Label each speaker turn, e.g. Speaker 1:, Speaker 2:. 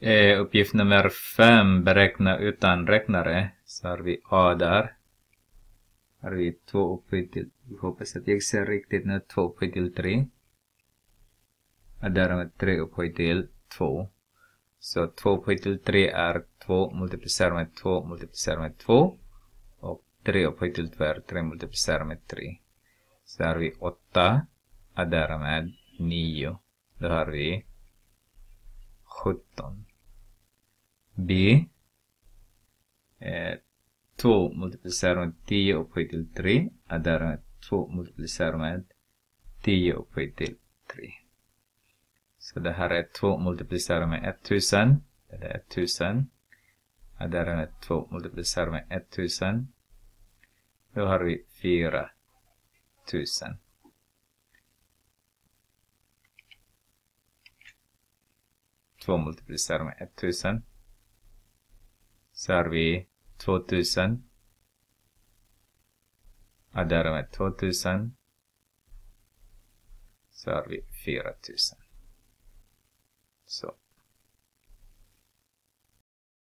Speaker 1: Eh, uppgift nummer 5, beräkna utan räknare. Så har vi A där. Har vi 2 upphöjt till, jag hoppas att jag ser riktigt nu, 2 upphöjt till 3. Och därmed 3 upphöjt till 2. Så 2 upphöjt till 3 är 2 multiplicerat med 2 multiplicerat med 2. Och 3 upphöjt till 2 är 3 multiplicerat med 3. Så har vi 8 och därmed 9. Då har vi 17. B. Eh, 2 multiplicerat med 10 upphöjt till 3 är därmed 2 multiplicerat med 10 upphöjt till 3. Så det här är 2 multiplicerat med 1000. Det är 1000. Och därmed 2 multiplicerat med 1000. Då har vi 4000. Två multiplicerat med 1000 så har vi 2000. och med 2000. Så har vi 4000. Så